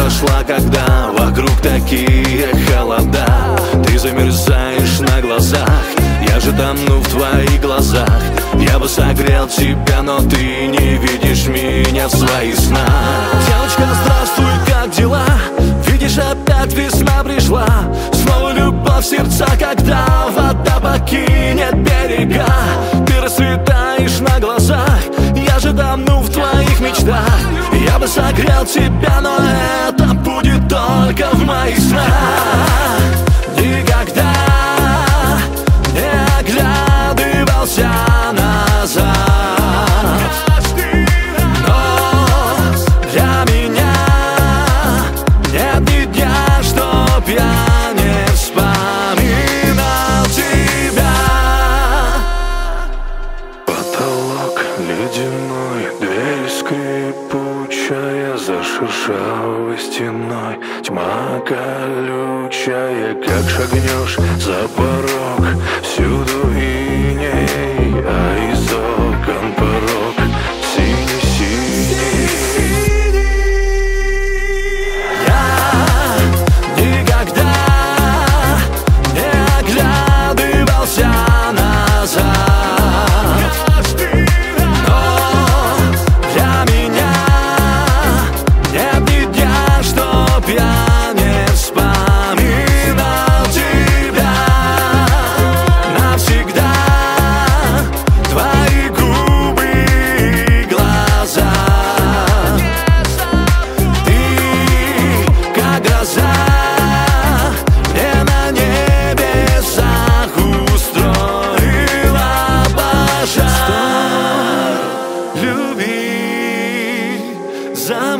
прошла, когда вокруг такие холода. Ты замерзаешь на глазах Я же тону в твоих глазах. Я бы согрел тебя, но ты не видишь меня в своих снах. Девочка, здравствуй, как дела? Видишь, опять весна пришла. Снова любовь в сердца, когда вода покинет берега. Ты расцветаешь на глазах Я же тону в твоих мечтах бы согрел тебя, но это будет только в моих снах скрипучая За шершавой стеной Тьма колючая, как шагнешь за порог Всюду иней, а из окон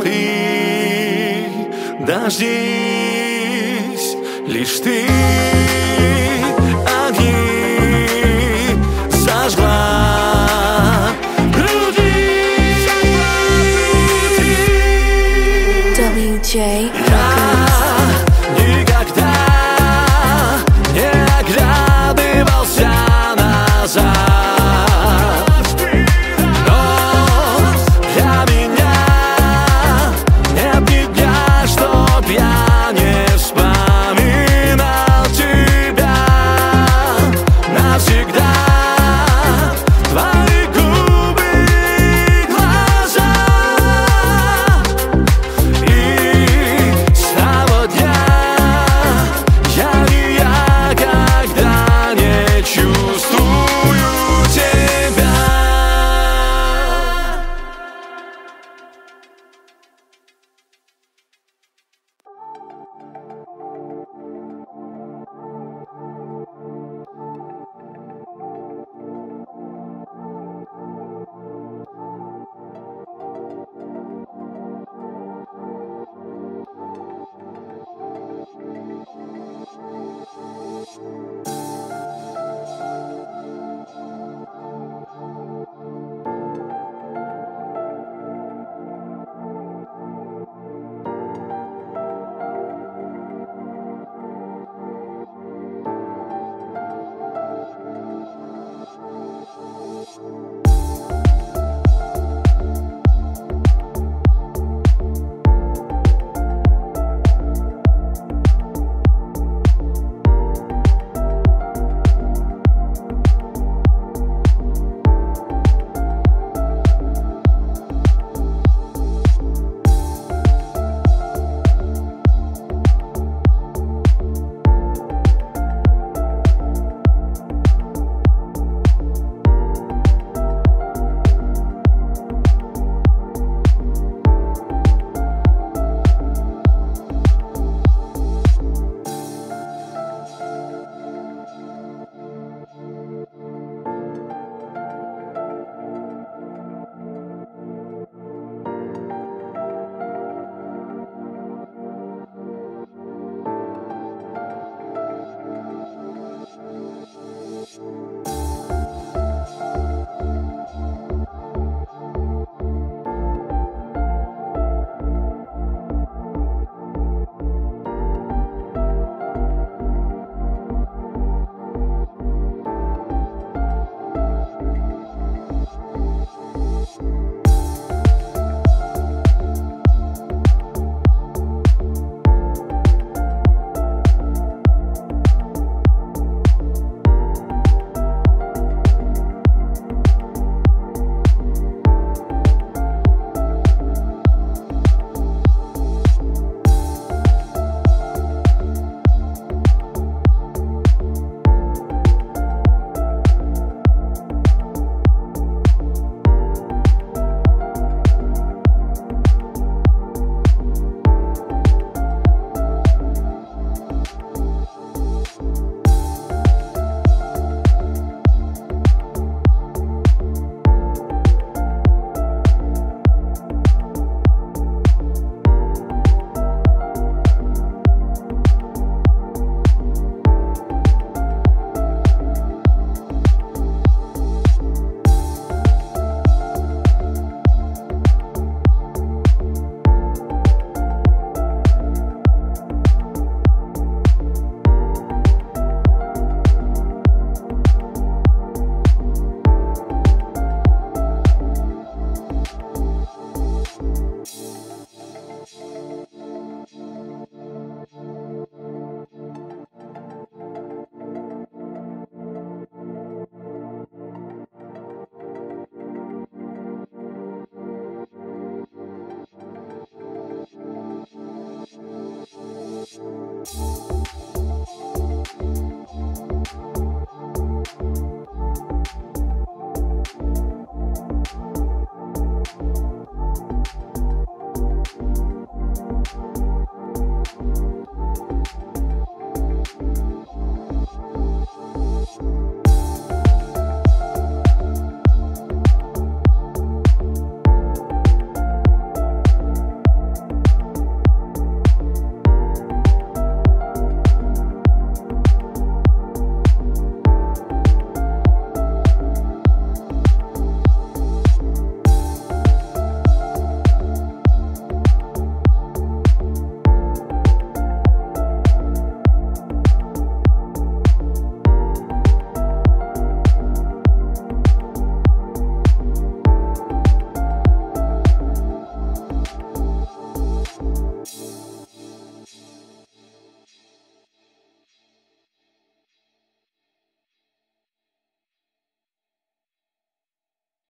замри, дождись, лишь ты